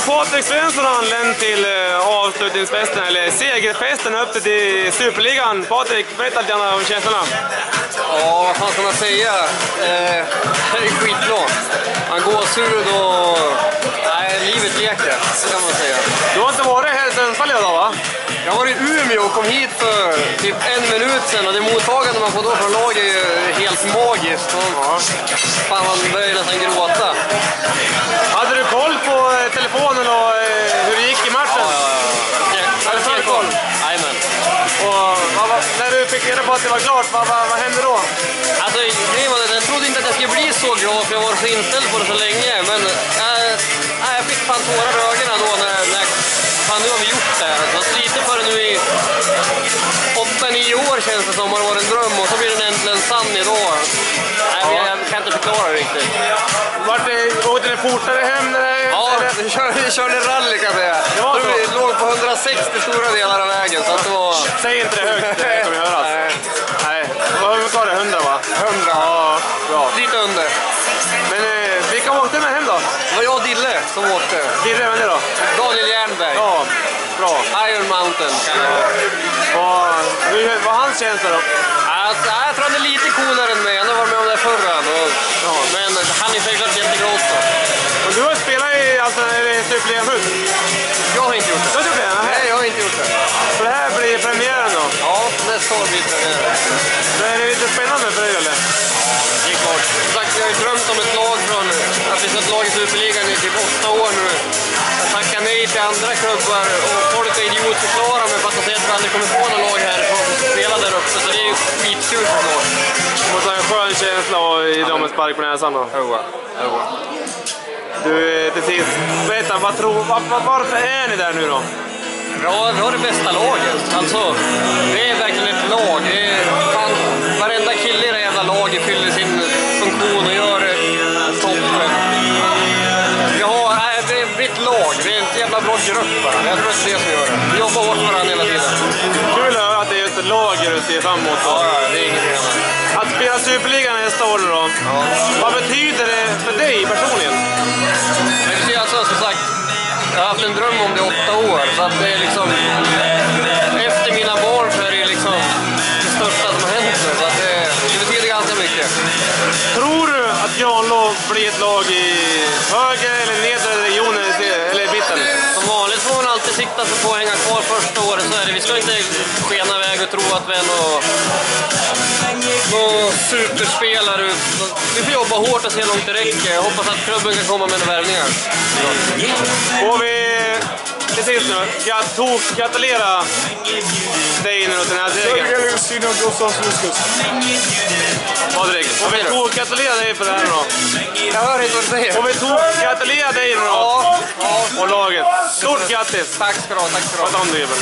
har Patrik Svensson anlänt till eh, avslutningsfesten, eller segerfesten upp till Superligan. Patrik, berätta lite om känslorna. Ja, vad fan ska man säga? Eh, det är skitbra. Man gåshud och... Nej, livet leker, kan man säga. Du har inte varit här Sundsvall idag va? Jag var i Umeå och kom hit för typ en minut sedan och det mottagande man får då från laget är ju helt magiskt. Fan, man börjar nästan gråta. Hade du koll på eh, telefonen när du fick reda på att det var klart, vad, vad, vad hände då? Alltså, jag trodde inte att jag skulle bli så glad för jag var så inställd på det så länge. Men äh, jag fick fan tårar i ögonen då när, när fan nu har vi gjort det. Jag har slitit för det nu i 8-9 år känns det som. Det har varit en dröm och så blir den äntligen sann idag. Nej, jag, jag kan inte förklara det riktigt. Vart det, åkte ni fortare hem? Det, Ja, eller? vi körde, körde rally kan jag säga. Det var så? Vi låg på 160 stora delar av vägen. Så att det var... Säg inte det högt, det kommer höras. Nej, Nej. Vad var det? 100 va? 100. Ja, bra. Lite under. Men eh, vilka åkte med hem då? Det var jag och Dille som åkte. Dille, vem är det då? Daniel Jernberg. Ja, bra. Iron Mountain kan jag vara. Och, hur, vad hans känsla då? Alltså, jag tror han är lite coolare än mig. Han har varit med om det här förr. han. Och, ja, men han är självklart jätteglad också. Och du har spelat i alltså, Superligan förut? Till andra klubbar och folk är idiotförklarar mig för att de säger att vi aldrig kommer få något lag härifrån som spelar där uppe. Så det är ju skitkul såklart. Det måste vara en skön känsla att ge dem en spark på näsan då. Joa, joa. Du, eh, till sist, berätta, vad tror, var, varför är ni där nu då? Ja, vi har det bästa laget. Alltså, bara. Jag tror att det är det som gör det. Vi jobbar hårt för varandra hela tiden. Kul att höra att det är ett lag du ser fram emot. Ja, ja, det är ingenting annat. Att spela Superligan nästa år då, vad betyder det för dig personligen? Det är alltså, som sagt, jag har haft en dröm om det i åtta år. Så att det är liksom... Efter mina barn så är det liksom det största som har hänt. Så att det, det betyder ganska mycket. Tror du att Granlå blir ett lag i högre eller nedre alltid få hänga kvar första året. Så är det. Vi ska inte skena iväg och tro att vi är några superspelare. Vi får jobba hårt och se hur långt det räcker. Jag hoppas att klubben kan komma med några värvningar. Får vi sist nu, grat- tok- gratulera dig nu till den här segern. Patrik, får vi tok-gratulera dig för det här nu då? Jag hör inte vad du säger. Får vi tok-gratulera dig nu då? Ja. Och laget. Stort grattis! Tack ska du ha. Tack ska du ha. Sköt om dig gubben.